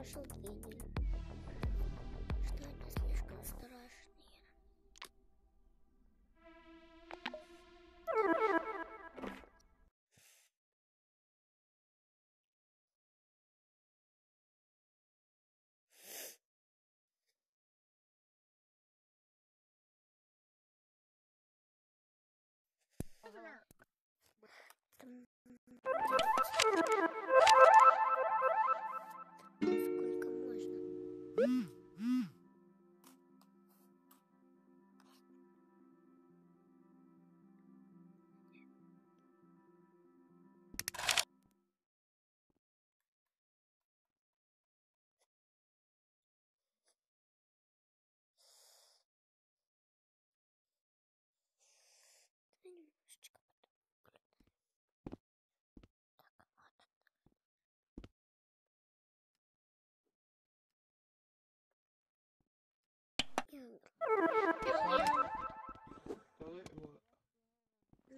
прошел тренер, что они слишком страшные. Там...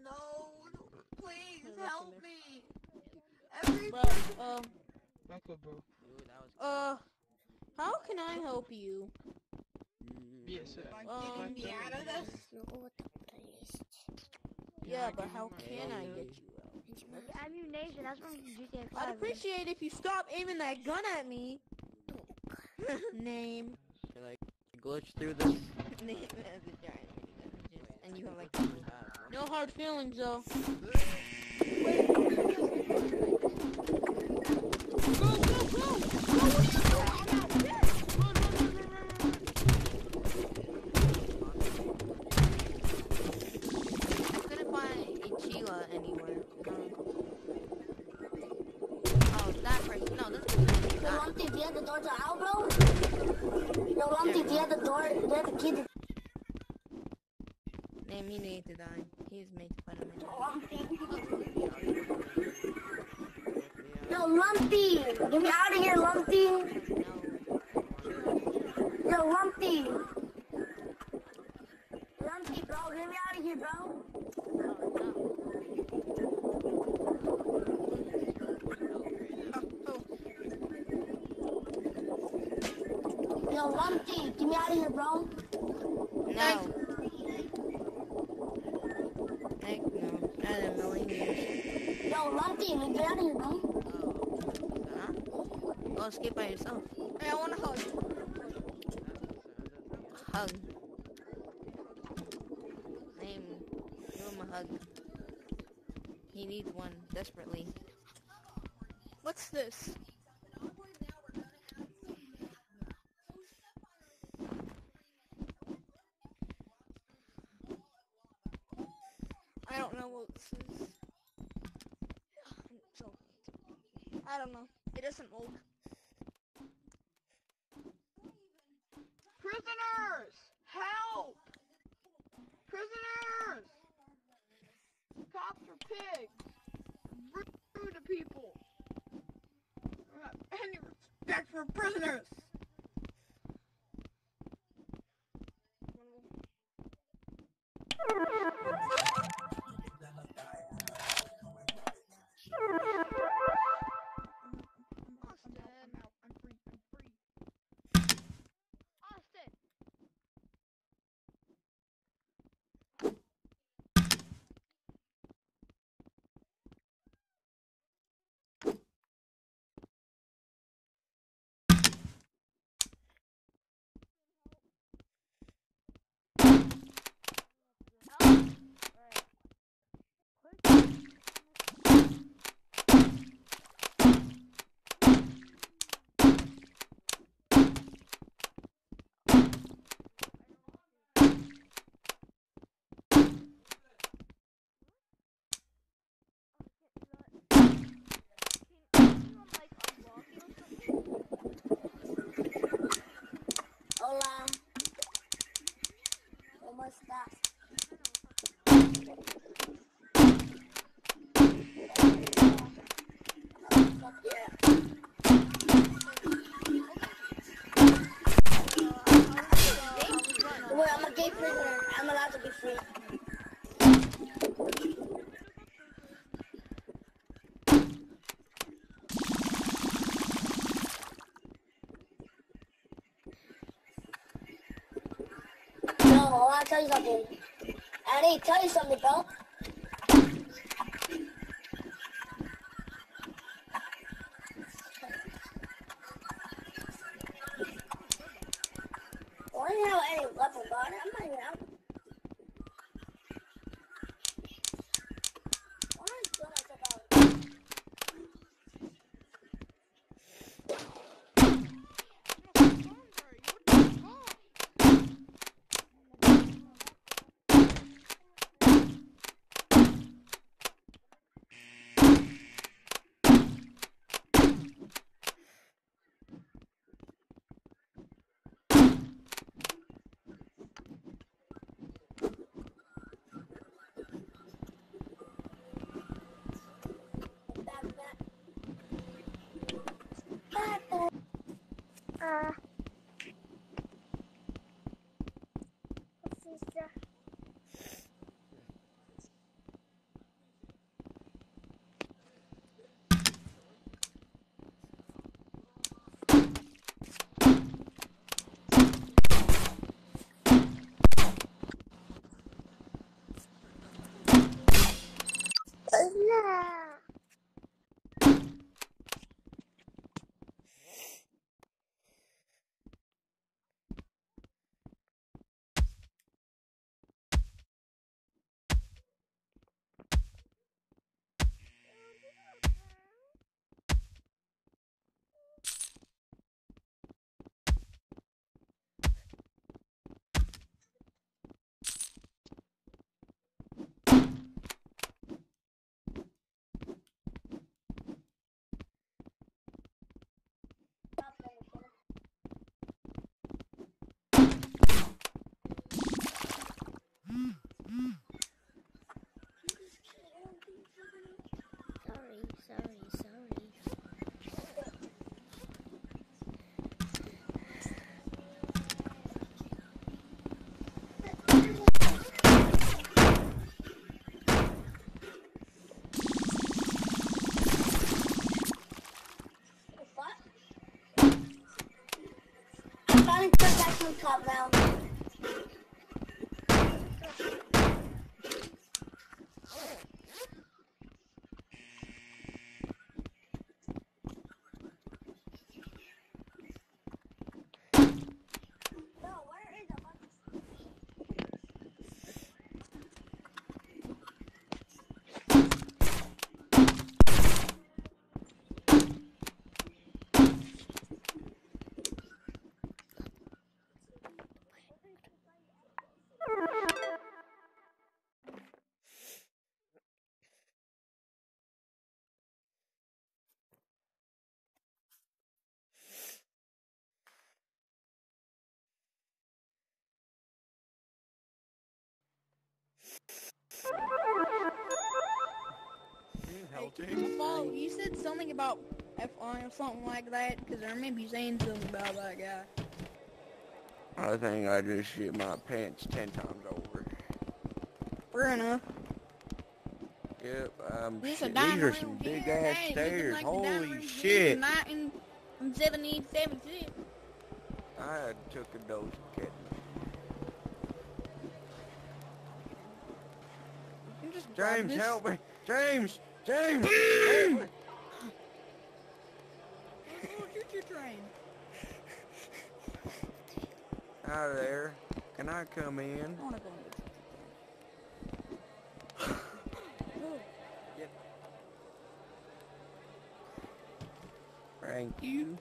No, please help me. Everybody. Bro, um. Michael, bro. Uh, how can I help you? Yes, sir. Um. Yeah, but how can I get you out? Ammunition, that's from GTA 5. I'd appreciate if you stop aiming that gun at me. Name. You're like glitch through this. Name as a giant minigun. And you have like no hard feelings though. I couldn't find a Chila anywhere. Oh, that person. No, this is Yo, Lumpty, do you have the door to out, bro? Yo, Lumpty, do you have the door? Do you have the key to Name, he needs to die. He's made fun of me. Lumpty? Yo, Lumpy! Get me out of here, Lumpty! No. Yo, Lumpy! Lumpy, bro, get me out of here, bro! Yo, Lumpy, get me out of here, bro! No. Heck no. Not in a million years. Yo, Lumpy, get me out of here, bro! Huh? Go escape by yourself. Hey, I want to hug. Hug. Name. Give him a hug. He needs one desperately. What's this? almost Wait, I'm a gay prisoner. I'm allowed to be free. Tell you something, bro. Why do you have any weapon, bro? I'm not even out. Why am I kill myself out? Back, back. Back, back. Uh. What's this? uh, Yeah. Sorry, sorry, sorry. I'm trying to get back to top now. Paul, you said something about F1 or something like that, because I remember you saying something about that guy. I think I just shit my pants ten times over. Fair enough. Yep, um, these are some big ass hey, stairs. like Holy shit! from 19 From 1776. I took a dose of ketamine. You just grab James, help me! James! James! help me! Oh, choo-choo train. Out of there. Can I come in? I wanna go on the Thank you.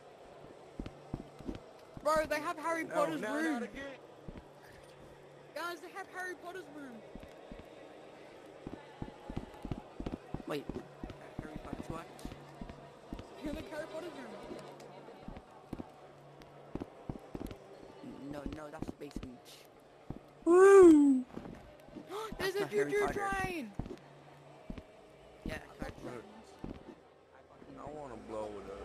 Bro, they have Harry No, Potter's no, room. Guys, they have Harry Potter's room. Wait. Harry Potter's what? Here, look, Harry Potter's room. No, no, that's the basement. There's a not Harry choo-choo Potter. train. Yeah, correct. Look, I want to blow it up.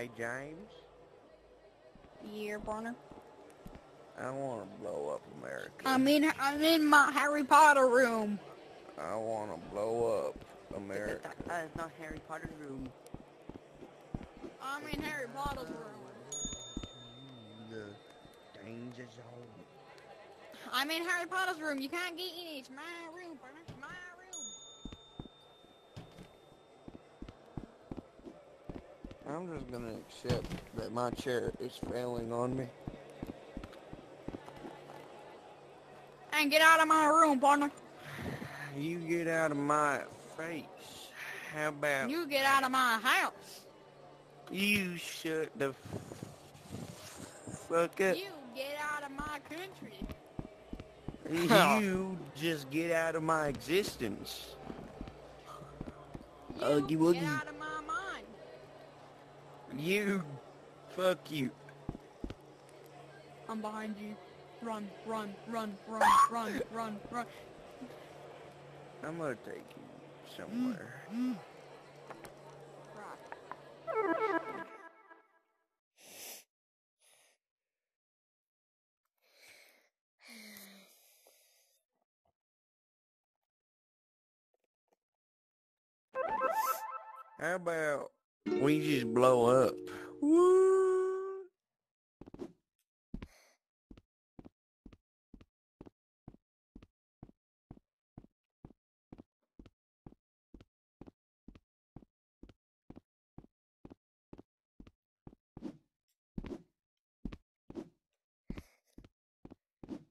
Hey, James, Yeah, partner. I want to blow up America. I'm in, I'm in my Harry Potter room. I want to blow up America. That, that is not Harry Potter's room. I'm in Harry Potter's room. The danger zone. I'm in Harry Potter's room. You can't get in. It's my room, partner. It's my room. I'm just gonna accept that my chair is failing on me. And get out of my room, partner. You get out of my face. How about You get out of my house. you shut the fuck up? You get out of my country. You just get out of my existence. You Oogie get out of. You, fuck you. I'm behind you. Run, run, run, run, run, run, run. I'm gonna take you somewhere. Right. How about we just blow up? Woo!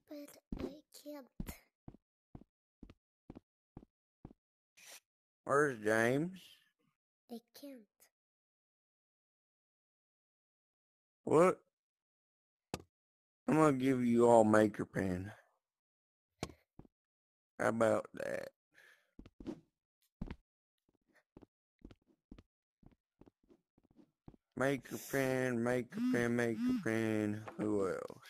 But I can't. Where's James? I can't. What? I'm gonna give you all maker pen. How about that? Maker pen, maker pen, maker pen. Who else?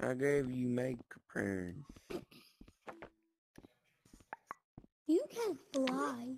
I gave you maker pen. You can fly.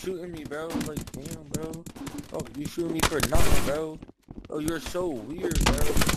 shooting me, bro. Like, damn, bro. Oh, you shooting me for nothing, bro. Oh, you're so weird, bro.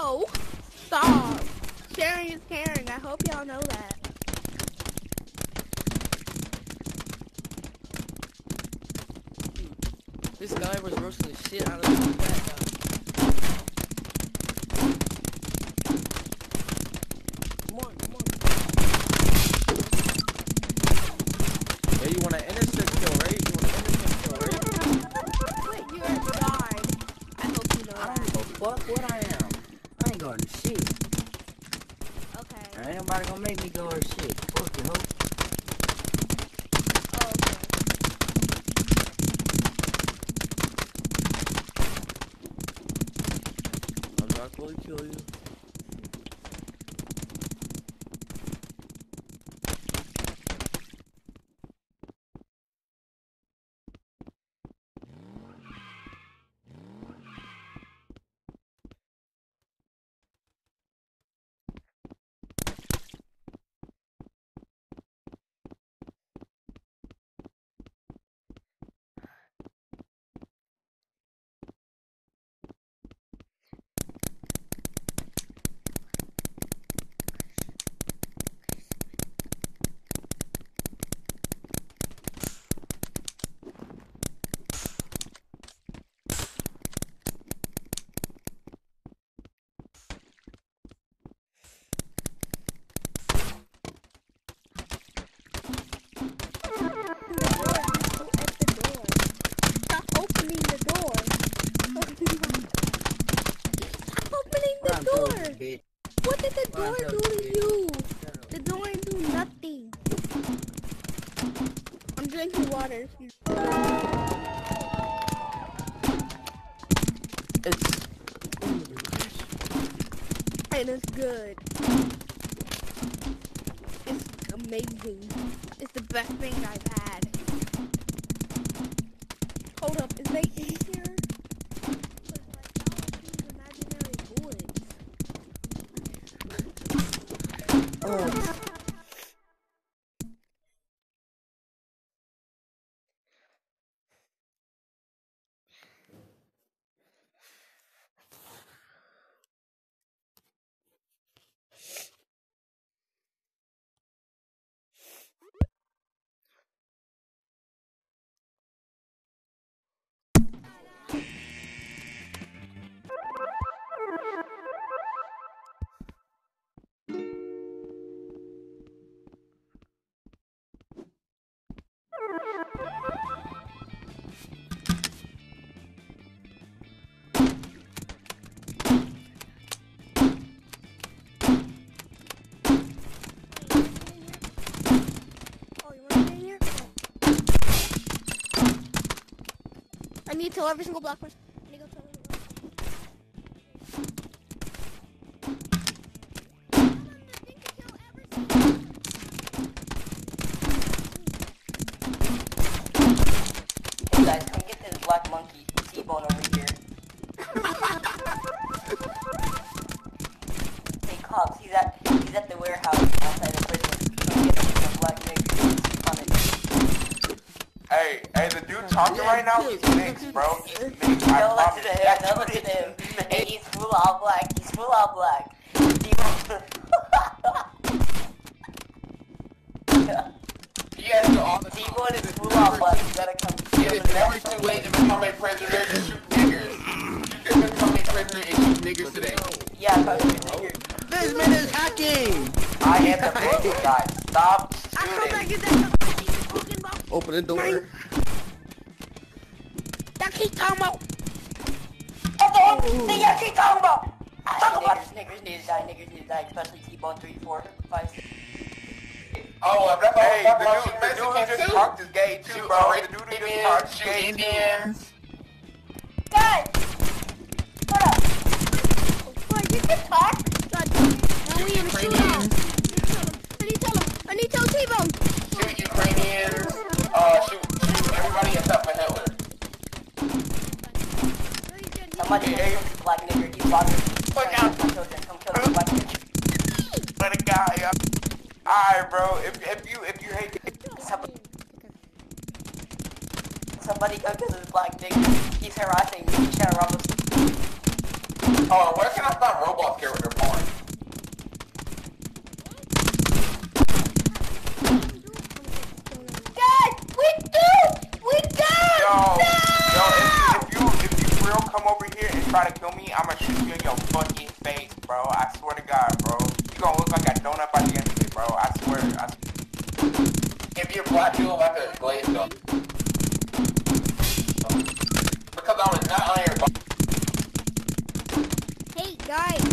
No! Stop! Sharing is caring. I hope y'all know that. This guy was roasting the shit out of me. bitch. What did the door do to you? The door do nothing. I'm drinking water. need to kill every single black person. I need to go kill monkey, T-Bone over here. hey cops, he's at, he's at the warehouse outside of talking right now is Mix, bro. Mix, I no, promise. Listen to him. No, listen to him. Hey, he's full all black. He's full all black. Yes, all the D1 is full all black. You gotta come. It is never too late to become a prisoner to shoot niggers. You can become a prisoner and shoot niggers today. Yeah, I'm niggers. This man is hacking! I am the big guy. Stop shooting. Open the door. What the heck? Keep talking about? Talk about niggers, niggers need to die, niggers need to die, especially T-Bone 3, 4, 5, 6. Oh, if that's all Hey, about the about dude, the dude who just too. talked is gay too, bro. alright, The dude who just Indians, talked is gay. Indians. Guys! Shut up! What, you can talk? God, now we in a shootout. This black nigger, he's blocking. Put down. Come kill come kill this black nigger. Let a guy up. Alright, bro. If if you if you hate Somebody, somebody come kill this black nigger. He's harassing me, he's trying to rob us. Oh, where can I find Roblox character porn? Guys, we do! We do! yo yo if, if you if you real come over here and try to kill me, I'ma shoot you in your fucking face, bro. I swear to God, bro. You gonna look like a donut by the end of it, bro. I swear. I If you're black, you look like a glazed dog. Because I was not on your. Hey guys,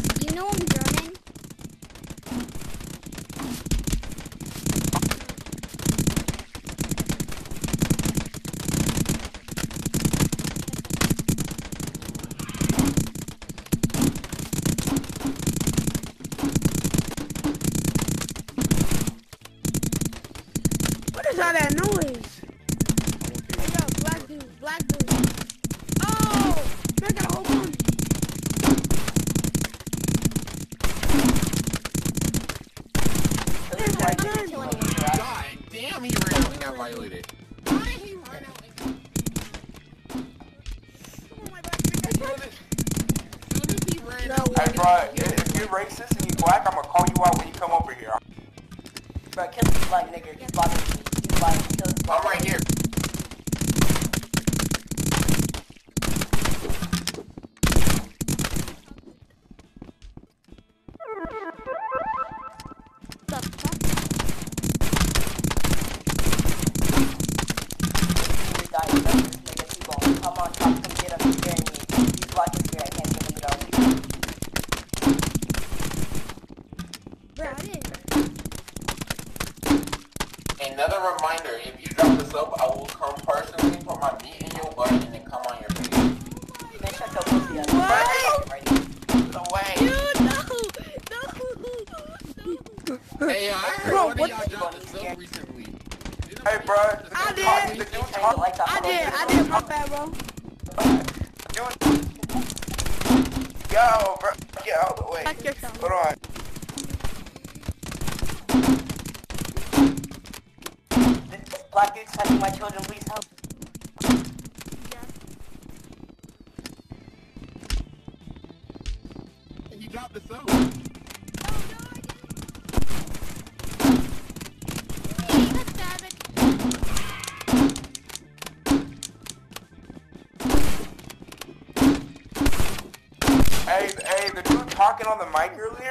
Hey, bro. I did. The dude Change the talk. I did, I did, my bad, bro. Dude. Yo, bro. Get out of the way. Fuck yourself. Hold on. This black dude's touching my children. Please help. And you dropped this up. On the mic earlier,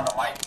on the mic.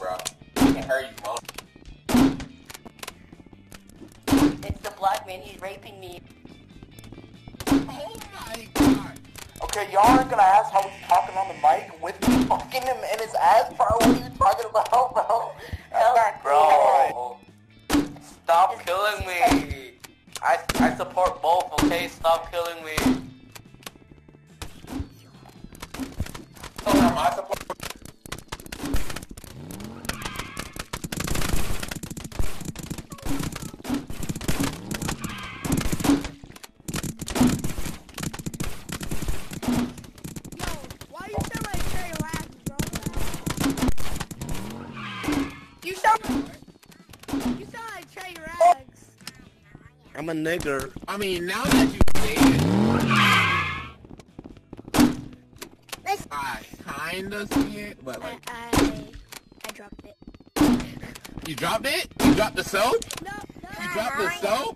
dropped the soap? No, no, you dropped the soap?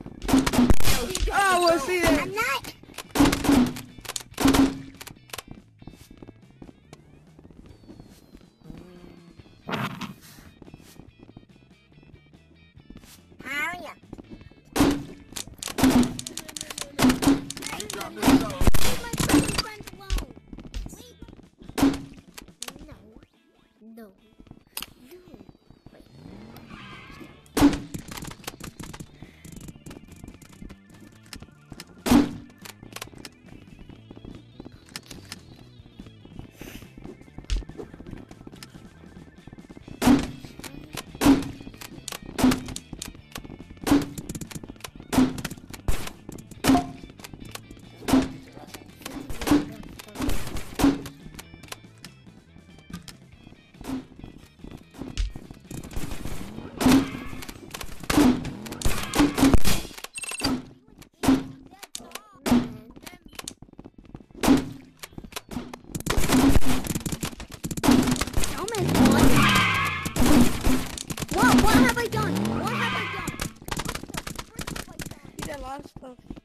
Okay.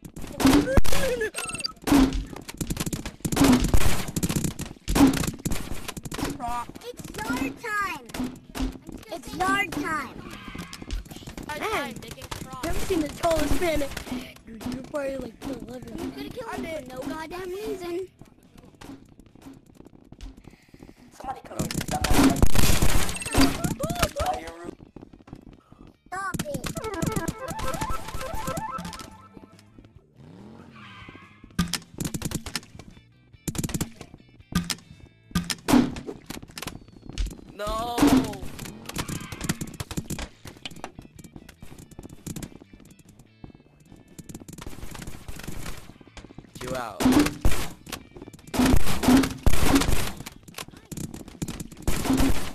out.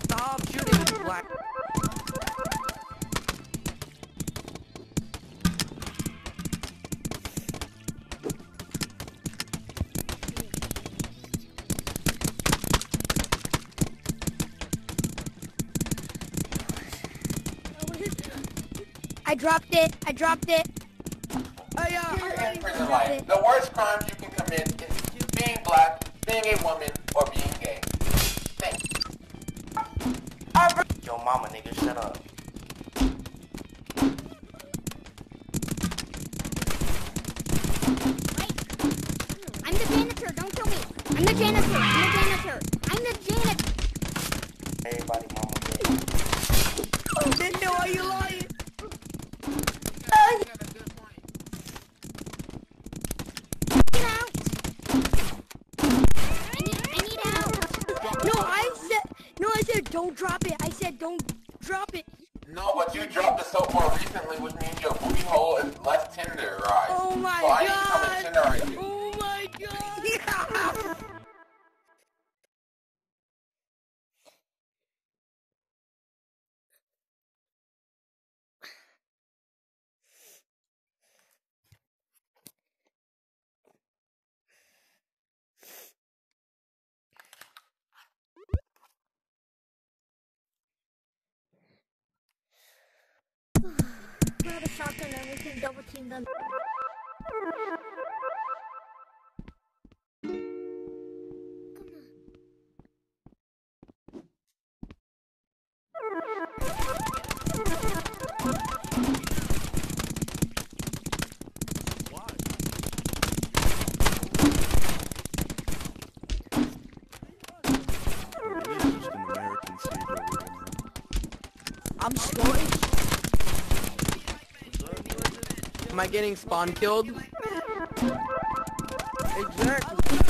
Stop shooting, the black. I dropped it. I dropped it in life. The worst crime you can commit is being black, being a woman, or being gay. Thanks. Yo, mama, nigga, shut up. throw the shotgun and we can double team them. I getting spawn killed? Exactly.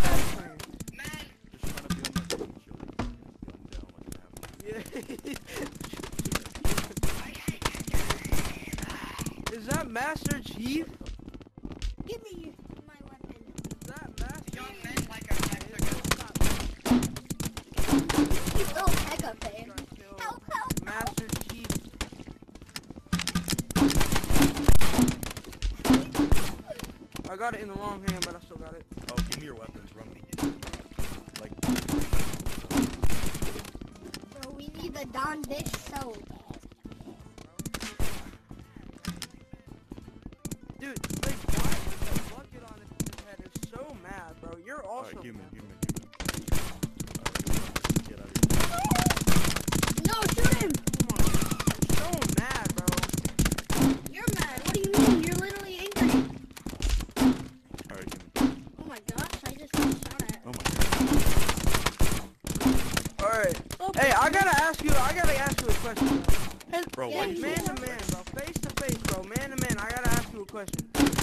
Gotta ask question.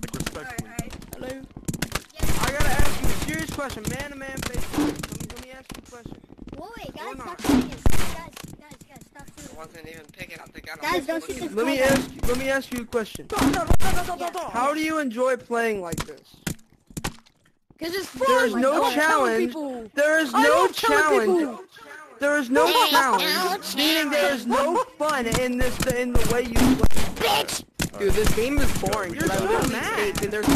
like respectfully? alright. Hello? I gotta ask you a serious question. Man to man, face to. Let me, let me ask you a question. Whoa, wait, guys, Or not. stop shooting. Guys, guys, guys, stop shooting. Wasn't even picking up the gun. Guys, don't shoot this Let me ask you, let me ask you a question. How do you enjoy playing like this? Cause it's fun. There's no I challenge. There is no challenge. There is no challenge, meaning there is no fun in this in the way you play. Bitch. Dude, this game is boring. You're Dude, I so literally mad. escaped and there's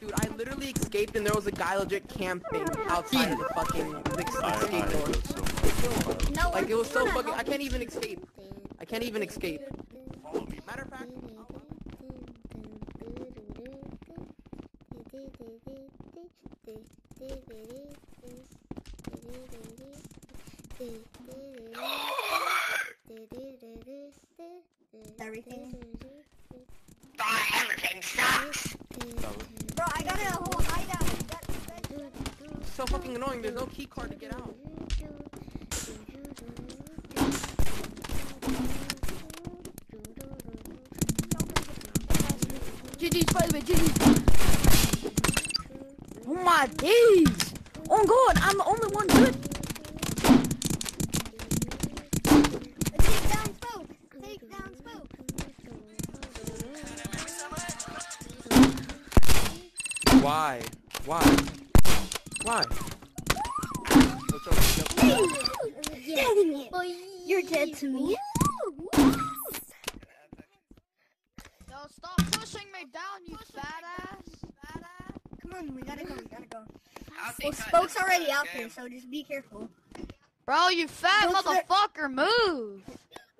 dude, I literally escaped and there was a guy legit camping outside of the fucking the, the I, I escape door. so No, Like it was so fucking. I can't even escape. I can't even escape. Matter of fact, Everything. Everything sucks. Bro, I got a whole hideout. That- that- so fucking annoying. There's no key card to get out. GG Spider-Man, GG. Oh my days. Oh god, I'm the only one good. Take down smoke. Take down smoke. Why? Why? Why? Dang it. You're dead to me. Yo, stop pushing me down, you fat ass. Fat ass. Come on, we gotta go, we gotta go. Well, take that. smoke's This is already out there, so just be careful. Bro, you fat Go for motherfucker, move.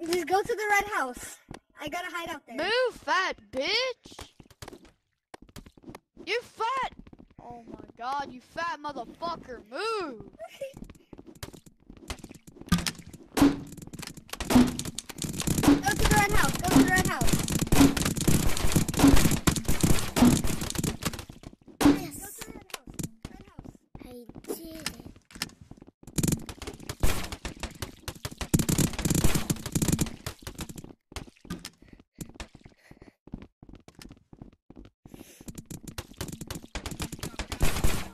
Just go to the red house. I gotta hide out there. Move, fat bitch. You fat. Oh my god, you fat motherfucker, move. Go to the red house. Go to the red house. Yes. Go to the red house. Red house. I did it.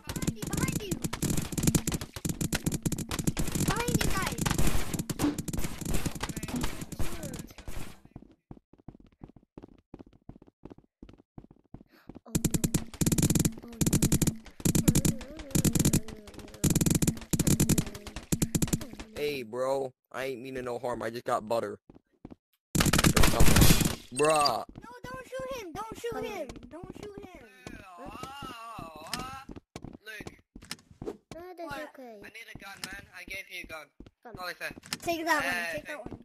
Behind you, behind you. Behind you guys. Oh no. Hey, bro. I ain't meaning no harm. I just got butter. Or. Bruh. No, don't shoot him. Don't shoot him. Don't shoot him. Oh, uh, Luke, What? I need a gun, man. I gave you a gun. That's all Take that one. Hey, Take that one.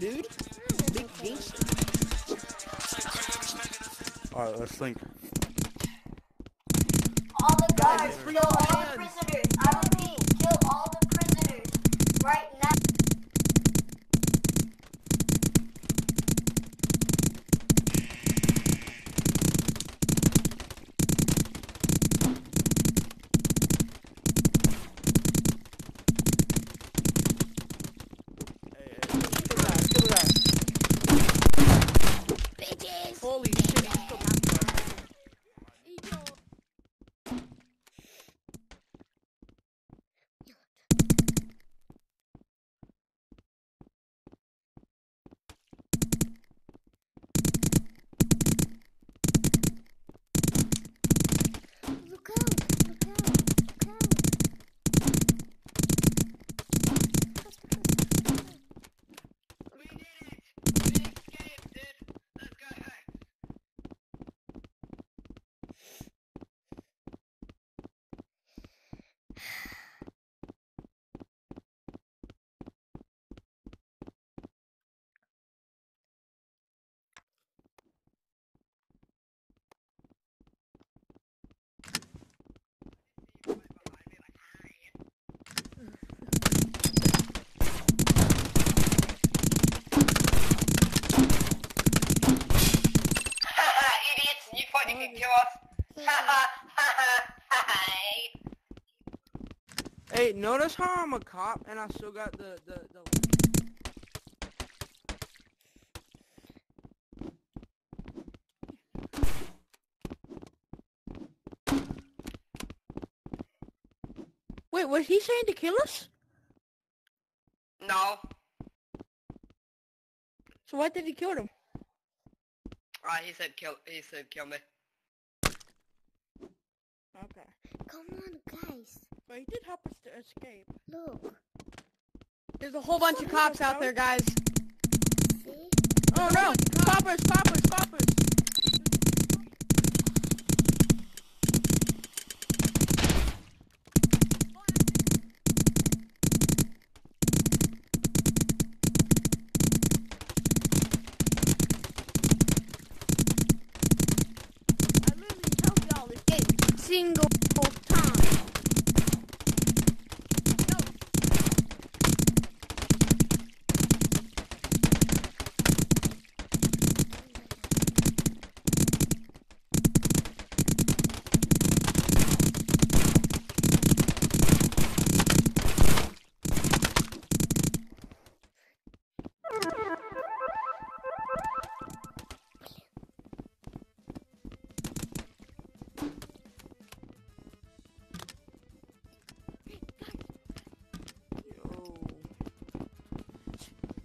Dude. Big gangster. Alright, let's link. All the guards, free kill all the hands. prisoners. I repeat, kill all the prisoners right now. Hey, hey, Look at that, look at that. Bitches. Holy shit, he's still knocking us. Look out! Look out! Look out! Haha, idiots! You thought you could kill us? Haha, haha, haha. Hey, notice how I'm a cop and I still got the the the. Wait, was he saying to kill us? No. So why did he kill him? Uh, he said kill. He said kill me. Okay. Come on, guys. But he did help us to escape. Look. There's a whole bunch of cops out there, guys. See? Oh no! Coppers, coppers, coppers!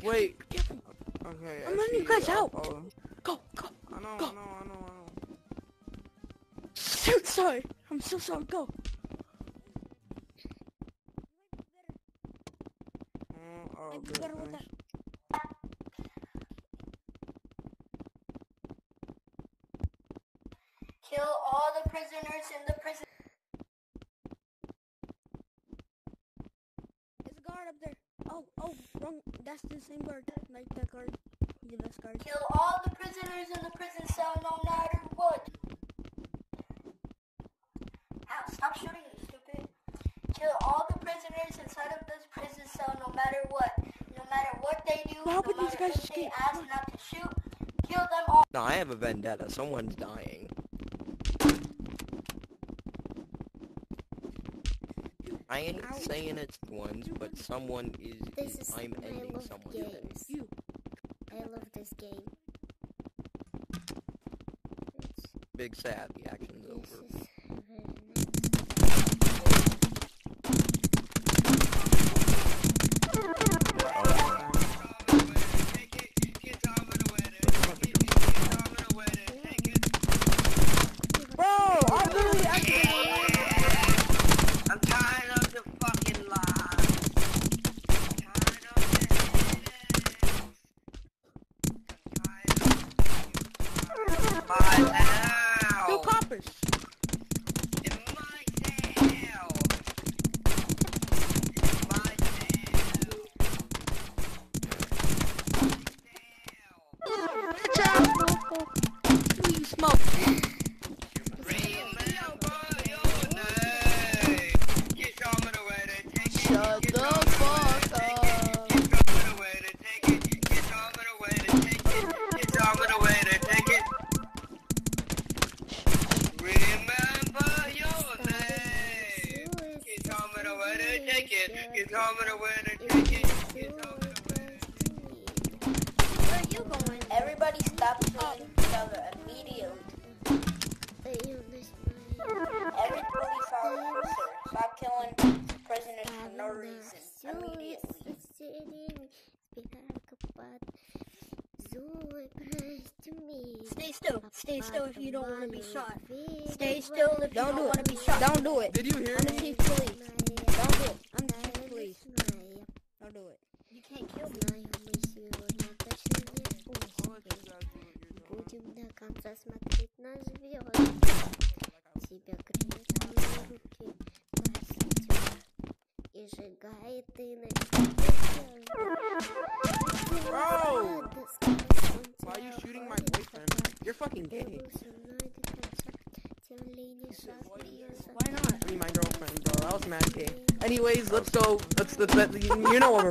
Wait. Okay. I'm letting you guys out. follow. Go, go. I know, Go. I know, I know, I know. Shoot, sorry. I'm so sorry. Go. Oh, oh, Might be good, better with nice. Kill all the prisoners in the prison. There's a guard up there. Oh, oh, wrong. That's the same guard. Like that guard. Yeah, that's guard. Kill all the prisoners in the prison cell no matter what. Ow, stop shooting you stupid. Kill all the prisoners inside of this prison cell no matter what. No matter what they do, Well, how no could these guys if they ask not to shoot, kill them all. No, I have a vendetta. Someone's dying. I ain't Ouch. saying it's ones, but someone is. This is is I'm I ending love someone's day. games. You. I love this game. It's, Big sad.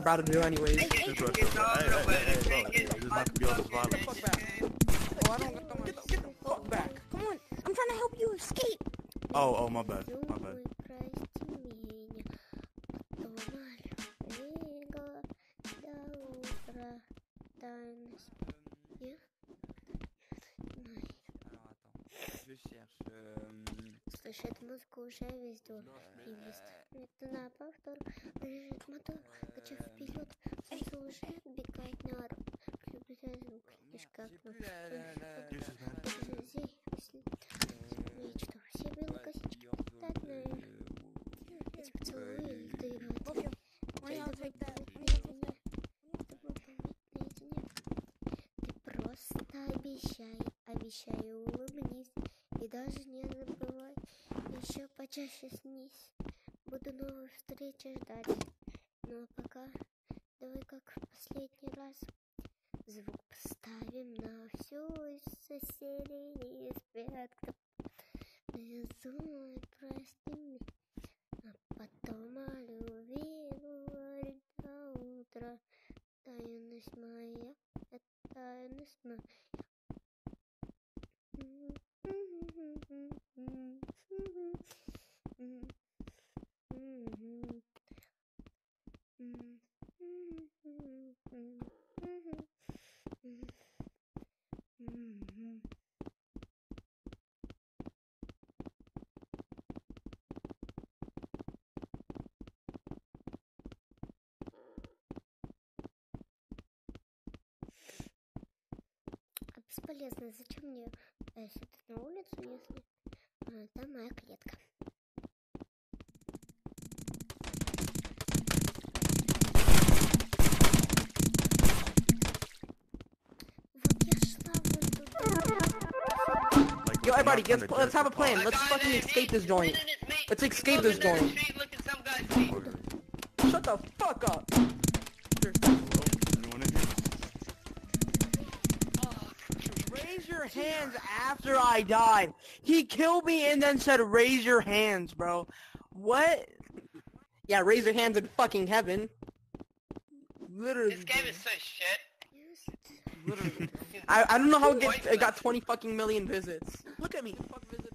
About to do, anyways. This was so Hey, hey, hey, hey, bro. This is not to be all this violence. Fuck back. Oh, I don't get the, get the fuck back. Come on. I'm trying to help you escape. Oh, oh, my bad. My bad. Je cherche. euh, слышит эту музыку уже везде и везде. Это на повтор лежит мотор, качав вперед, солнце уже отбегает на руку. Приближаем книжка окно. Друзей, нечто. Все белые косички летают на этих поцелуев. Почаще снись. Буду новой встречи ждать. Ну а пока, давай как в последний раз Звук поставим на всю соседей не спят кто прости меня. А потом о любви говорить до утра Тайность моя, тайность моя. Бесполезно. Зачем мне э, сюда на улицу, если а, там моя клетка? Yo, everybody, let's, let's have a plan. Let's fucking escape this joint. Let's escape this joint. Shut the hands after I died. He killed me and then said, raise your hands, bro. What? Yeah, raise your hands in fucking heaven. Literally. This game is so shit. Literally. I, I don't know how it, gets, it got 20 fucking million visits. Look at me. Fuck visited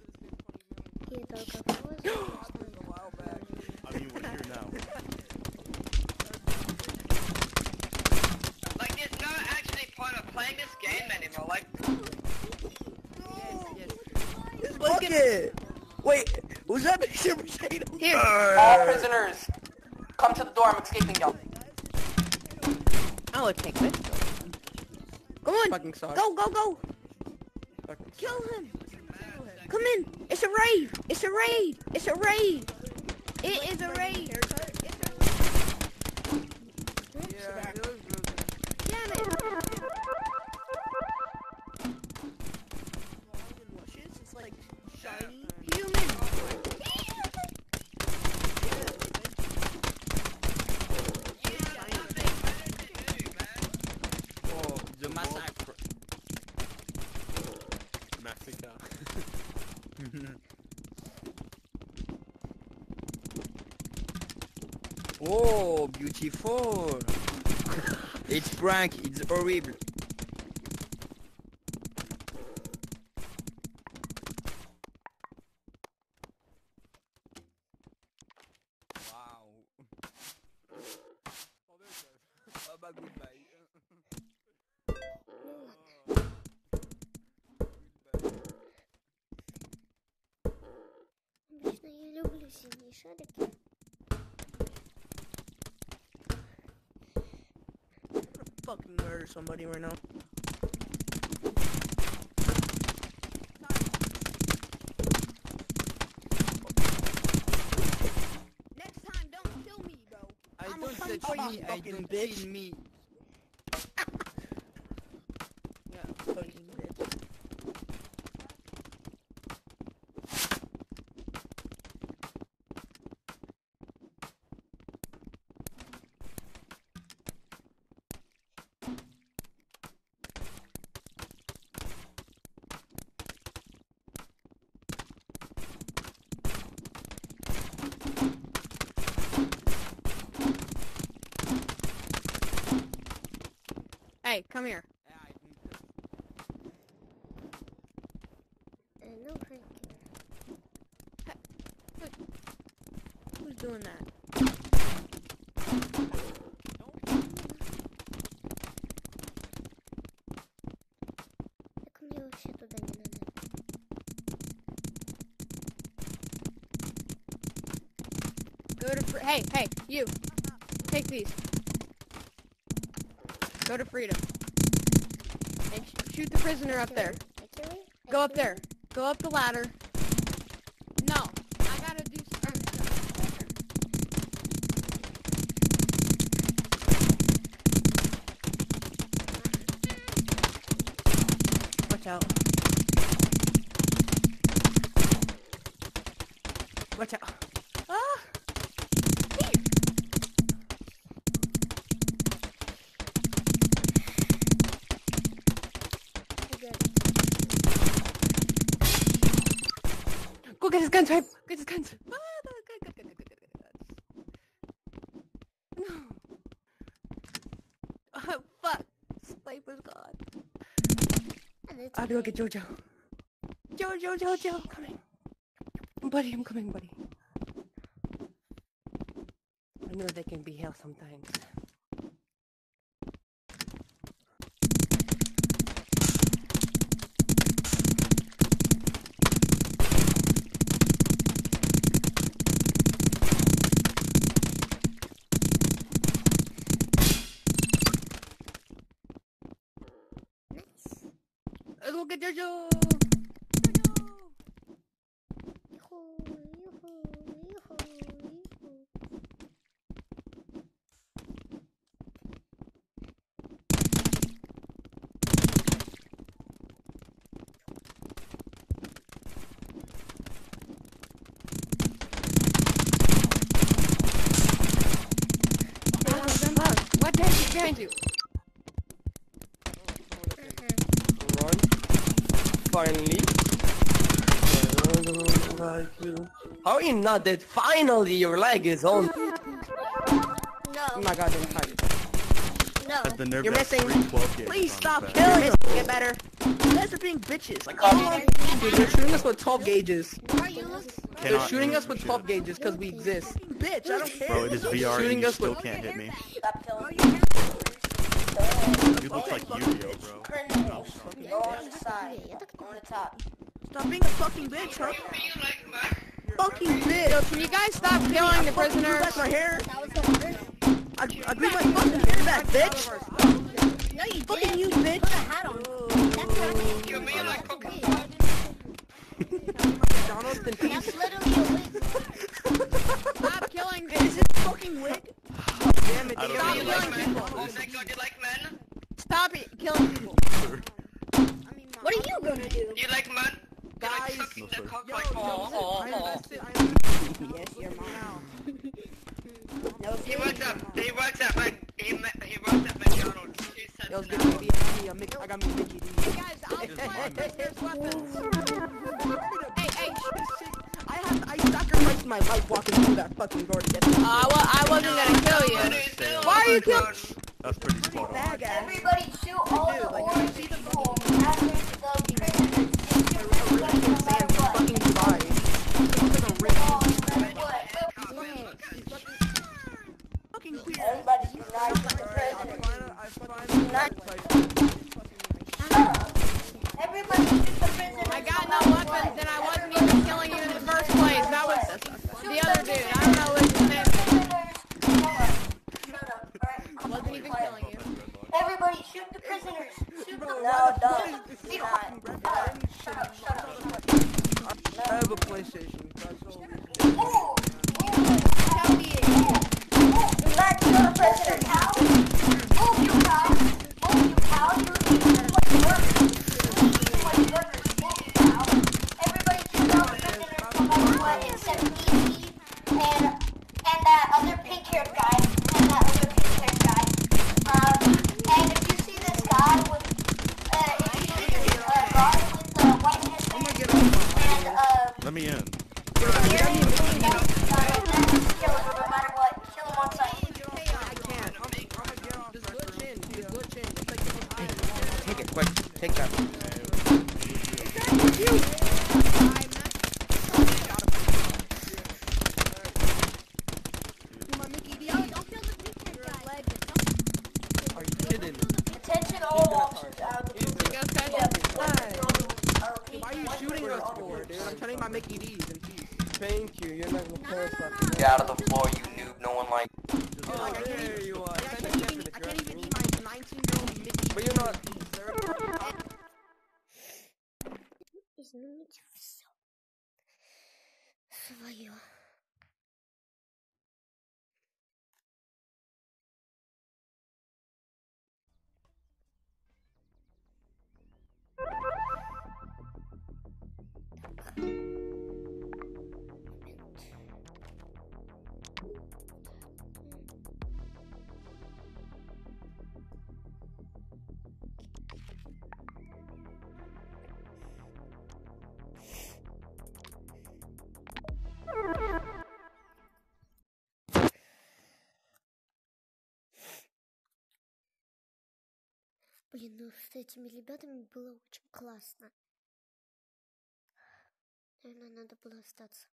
this game 20 million. I mean, we're here now. It. Wait, was that Mr. Potato? Here. all prisoners, come to the door. I'm escaping y'all. I'll take this. Go on. Fucking sorry. Go, go, go. Fucking Kill him. Come in. It's a raid. It's a raid. It's a raid. It is a raid. Oh, beautiful. it's prank. It's horrible. Wow. Oh, there it goes. Bye bye, goodbye. Обычно я люблю синие шарики. Fucking murder somebody right now. Next time, don't kill me, bro. I I'm a don't funny touch me. I Fucking don't bitch. me. Go to fr- hey, hey, you. Take these. Go to freedom. And sh- shoot the prisoner up there. Go up there. Go up the ladder. No, I gotta do something. Watch out. Watch out. Ah! Guns, right? Get his guns. Ah, good, good. No. Oh, fuck. Sniper's gone. I have to go get Jojo. Jojo, Jojo, I'm coming. Buddy, I'm coming, buddy. I know they can be hell sometimes. Let's go get Jojo! What behind you? Behind you? Run. Finally. How are you not dead? Finally, your leg is on. No. Oh my god, I'm tired. No. Had the nerve You're missing. 12 gauge Please stop killing us. Get better. You guys are being bitches. Like, how long? Dude, they're shooting us with 12 gauges. Are you They're shooting us with 12 gauges because we exist. Bitch, I don't care. Bro, it is VR Shooting and you us still with can't hit me. Stop killing You look like Yu-Gi-Oh, bro. criminals. Go on the side. On the top. Stop being a fucking bitch, huh? Fucking bitch. Yo, can you guys stop killing the prisoners? Back my hair. I, I grew my fucking hair back, bitch. No, you Fucking didn't. you, Put a hat on. That's not You mean like fucking McDonald's and That's literally a wig. Stop killing Is this fucking wig? Damn it, I they don't got know. me like people. you like men? Stop it, killing people. What are you gonna do? You like men? Guys, No, sir. yo, like, yo, oh, oh, I oh. invested, I oh. invested. Yes, your mom. He works at he works at Mac he, ma- he works at McDonald's. He said Yo, it's good baby. I got me a Mickey. I got me a Mickey D. Hey guys, I'll find prisoners' weapons. Hey, hey, I have I sacrificed my life walking through that fucking door to get this. Uh, well, I wasn't gonna kill you. Why are you killing? That's pretty spot on. Bad. Everybody shoot all Dude, the like, orange you see people after the prisoners. Just shoot A really everybody no good matter Sam from what. fucking Dubai. He looks like a rich Oh, no matter what. Fucking weird. Everybody unite with the prisoners. I. Everybody shoot the prisoners. I got no weapons and I wasn't even killing you in the first place. That was the other dude. Блин, ну с этими ребятами было очень классно. Наверное, надо было остаться.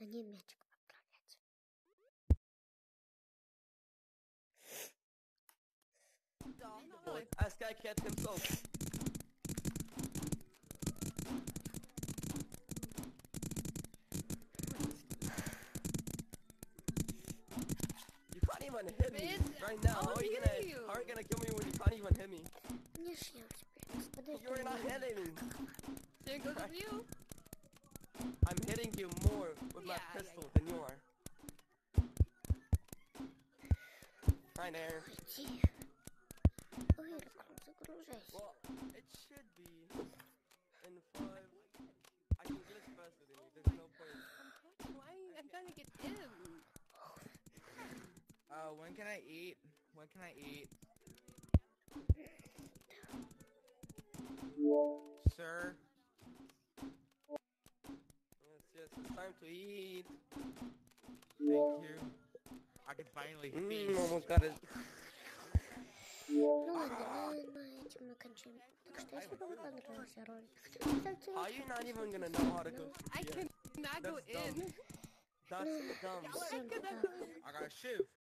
А не мячик отправлять. Ask guy cat himself. even hit me right now. How are you gonna oh, how are you gonna kill me when you can't even hit me? You're not hitting me. There goes you. I'm hitting you more with yeah, my pistol yeah, yeah. than you are. Hi there. Well, it should be in five. I can get it faster than you. There's no point. I'm trying. I'm trying to get. Uh, when can I eat? When can I eat? Sir? Yes, yes, it's time to eat. Thank you. I can finally feast. Mmm, almost got it. Ну ладно, на, на этим мы кончаем. Так что, если вам понравился ролик, ставьте How you not even gonna know how to go? I Yeah. cannot go That's dumb. in. That's dumb. Всем пока. I got a shoe.